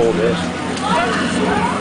cold this.